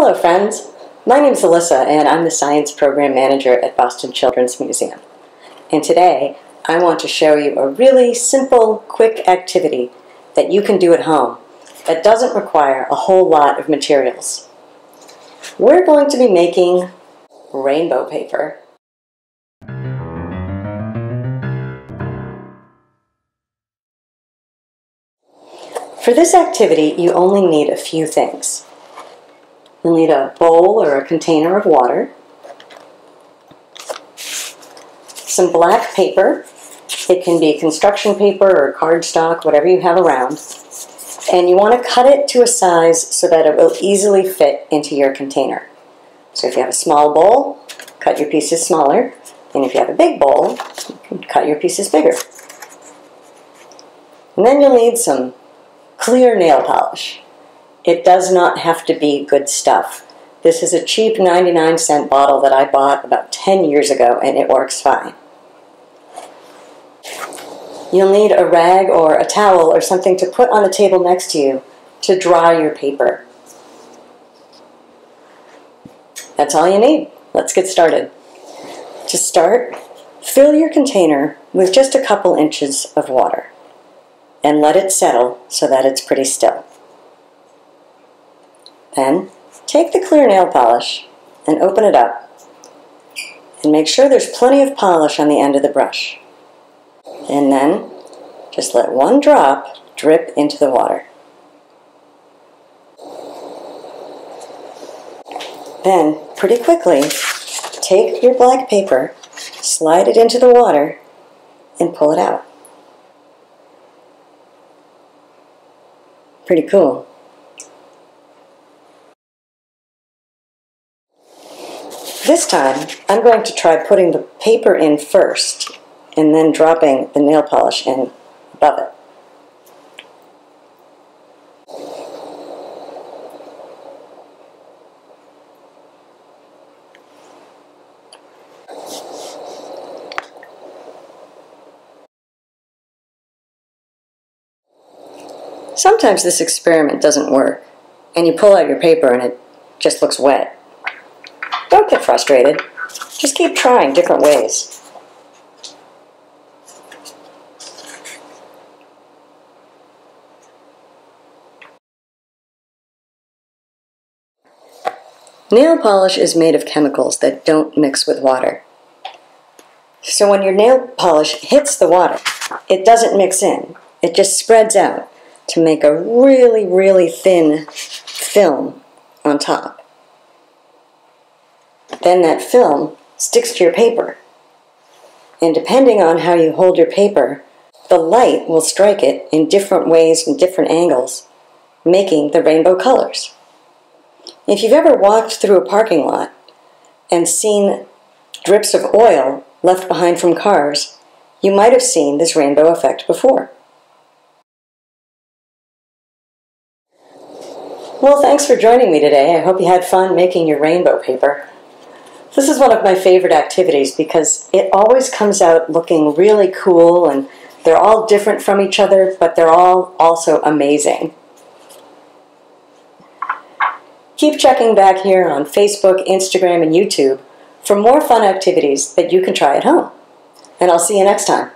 Hello friends, my name is Alyssa and I'm the Science Program Manager at Boston Children's Museum. And today I want to show you a really simple, quick activity that you can do at home that doesn't require a whole lot of materials. We're going to be making rainbow paper. For this activity, you only need a few things. You'll need a bowl or a container of water, some black paper. It can be construction paper or cardstock, whatever you have around. And you want to cut it to a size so that it will easily fit into your container. So if you have a small bowl, cut your pieces smaller. And if you have a big bowl, you can cut your pieces bigger. And then you'll need some clear nail polish. It does not have to be good stuff. This is a cheap 99 cent bottle that I bought about 10 years ago and it works fine. You'll need a rag or a towel or something to put on the table next to you to dry your paper. That's all you need. Let's get started. To start, fill your container with just a couple inches of water and let it settle so that it's pretty still. Then take the clear nail polish and open it up and make sure there's plenty of polish on the end of the brush. And then just let one drop drip into the water. Then, pretty quickly, take your black paper, slide it into the water, and pull it out. Pretty cool. This time, I'm going to try putting the paper in first and then dropping the nail polish in above it. Sometimes this experiment doesn't work, and you pull out your paper and it just looks wet. Don't get frustrated. Just keep trying different ways. Nail polish is made of chemicals that don't mix with water. So when your nail polish hits the water, it doesn't mix in. It just spreads out to make a really, really thin film on top. Then that film sticks to your paper. And depending on how you hold your paper, the light will strike it in different ways and different angles, making the rainbow colors. If you've ever walked through a parking lot and seen drips of oil left behind from cars, you might have seen this rainbow effect before. Well, thanks for joining me today. I hope you had fun making your rainbow paper. This is one of my favorite activities because it always comes out looking really cool and they're all different from each other, but they're all also amazing. Keep checking back here on Facebook, Instagram, and YouTube for more fun activities that you can try at home. And I'll see you next time.